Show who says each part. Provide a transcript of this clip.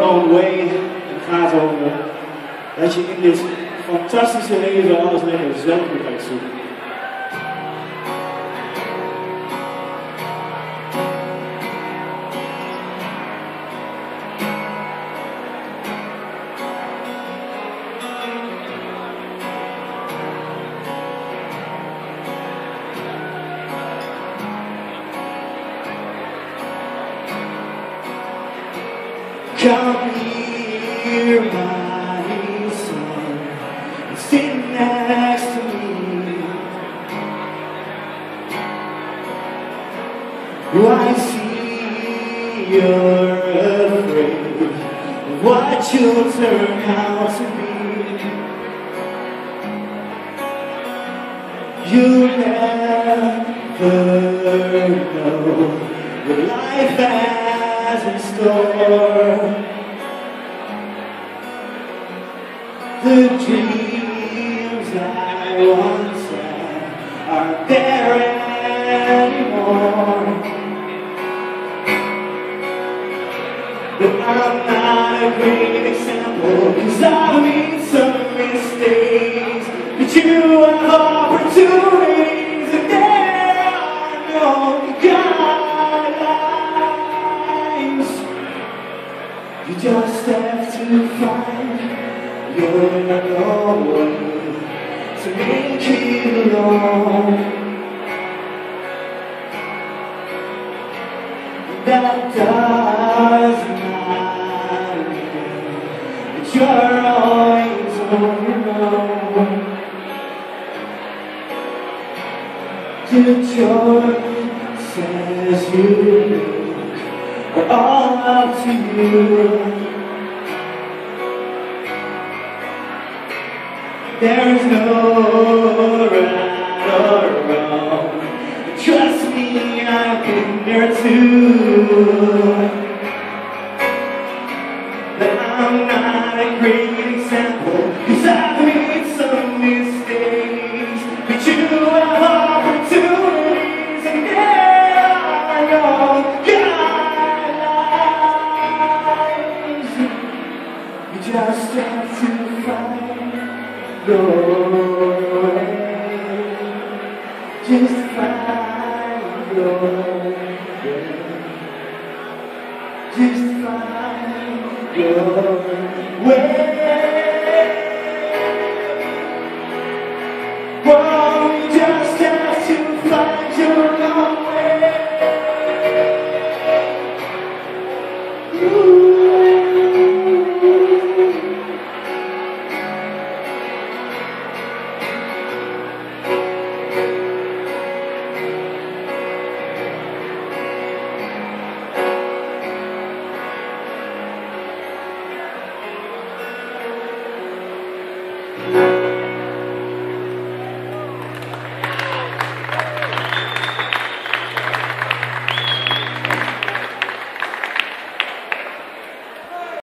Speaker 1: own way. Het gaat over dat je in dit fantastische leven alles lekker zelf moet. Come here, my son, sit next to me. I see you're afraid of what you'll turn out to be. You'll never know what life has in store. Dreams I once had aren't there anymore. But I'm not a great example, cause I've made some your own way to make it alone. That does not mean that you're always on your says you are all up to you. There's no right or wrong. Trust me, I've been there too. But I'm not a great example, cause I've made some mistakes. But you have opportunities, and there are no guidelines. You just have to find way. Just find your way. Just find your way.